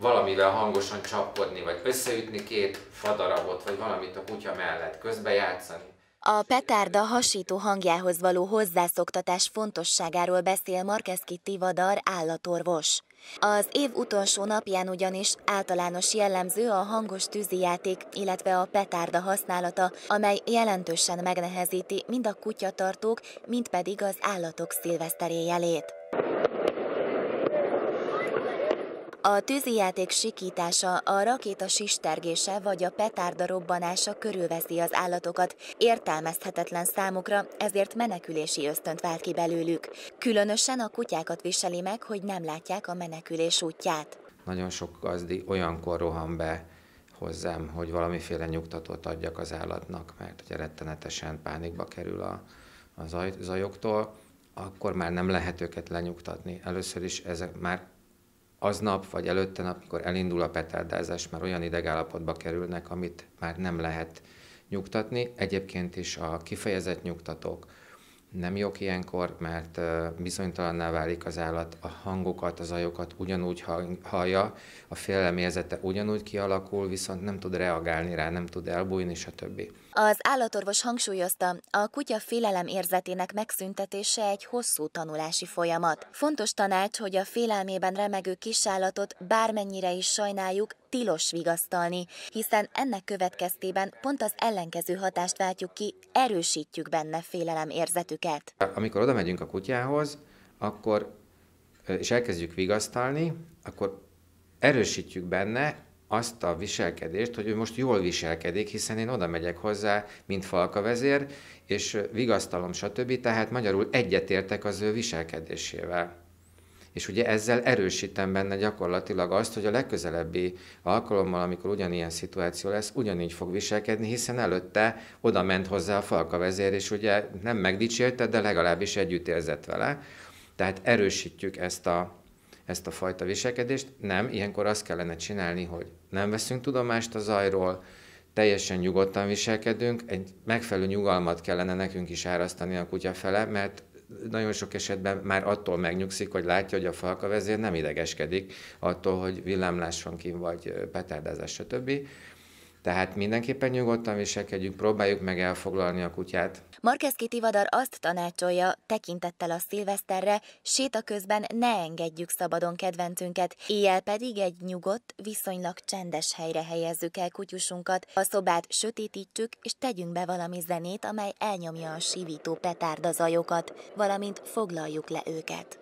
valamivel hangosan csapkodni, vagy összeütni két fadarabot, vagy valamit a kutya mellett, közbejátszani. A petárda hasító hangjához való hozzászoktatás fontosságáról beszél Markeszki Tivadar állatorvos. Az év utolsó napján ugyanis általános jellemző a hangos tűzijáték, illetve a petárda használata, amely jelentősen megnehezíti mind a kutyatartók, mind pedig az állatok szilveszteréjelét. A tűzijáték sikítása, a rakéta sistergése vagy a petárda robbanása körülveszi az állatokat, értelmezhetetlen számukra, ezért menekülési ösztönt vált ki belőlük. Különösen a kutyákat viseli meg, hogy nem látják a menekülés útját. Nagyon sok gazdi olyankor rohan be hozzám, hogy valamiféle nyugtatót adjak az állatnak, mert ugye rettenetesen pánikba kerül a, a zaj, zajoktól, akkor már nem lehet őket lenyugtatni. Először is ezek már aznap vagy előtte nap, amikor elindul a petárdázás, már olyan idegállapotba kerülnek, amit már nem lehet nyugtatni. Egyébként is a kifejezett nyugtatók nem jók ilyenkor, mert bizonytalanná válik az állat, a hangokat, az ajokat ugyanúgy hallja, a félelem érzete ugyanúgy kialakul, viszont nem tud reagálni rá, nem tud elbújni, stb. Az állatorvos hangsúlyozta, a kutya félelem érzetének megszüntetése egy hosszú tanulási folyamat. Fontos tanács, hogy a félelmében remegő kisállatot bármennyire is sajnáljuk, tilos vigasztalni, hiszen ennek következtében pont az ellenkező hatást váltjuk ki, erősítjük benne félelem érzetüket. Amikor oda megyünk a kutyához, akkor és elkezdjük vigasztalni, akkor erősítjük benne azt a viselkedést, hogy ő most jól viselkedik, hiszen én oda megyek hozzá, mint falkavezér, és vigasztalom, stb. Tehát magyarul egyetértek az ő viselkedésével. És ugye ezzel erősítem benne gyakorlatilag azt, hogy a legközelebbi alkalommal, amikor ugyanilyen szituáció lesz, ugyanígy fog viselkedni, hiszen előtte oda ment hozzá a falkavezér, és ugye nem megdicsérte, de legalábbis együtt érzett vele. Tehát erősítjük ezt a, ezt a fajta viselkedést. Nem, ilyenkor azt kellene csinálni, hogy nem veszünk tudomást a zajról, teljesen nyugodtan viselkedünk, egy megfelelő nyugalmat kellene nekünk is árasztani a kutya fele, mert nagyon sok esetben már attól megnyugszik, hogy látja, hogy a falka vezér nem idegeskedik attól, hogy villámlás van kint, vagy petárdázás, stb. Tehát mindenképpen nyugodtan viselkedjünk, próbáljuk meg elfoglalni a kutyát. Markeszki Tivadar azt tanácsolja, tekintettel a szilveszterre, séta közben ne engedjük szabadon kedvencünket, éjjel pedig egy nyugodt, viszonylag csendes helyre helyezzük el kutyusunkat, a szobát sötétítsük, és tegyünk be valami zenét, amely elnyomja a sivító petárda zajokat, valamint foglaljuk le őket.